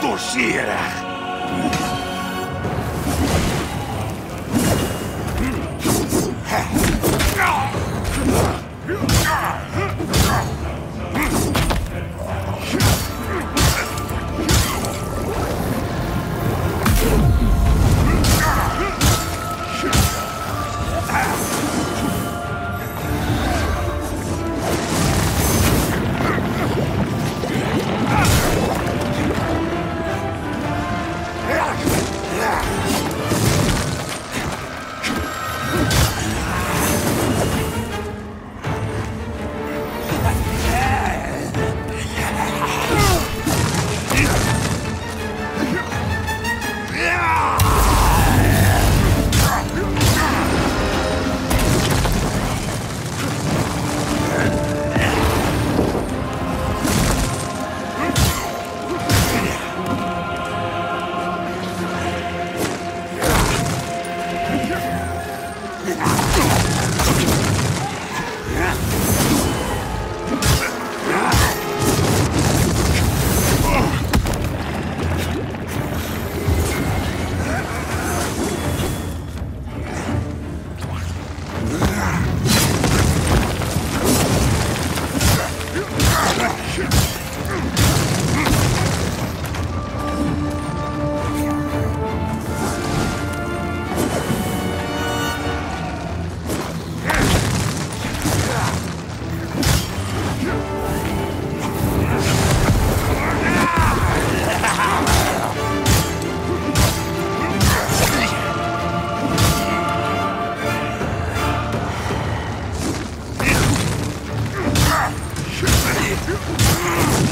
Toshira! Yeah! Ugh!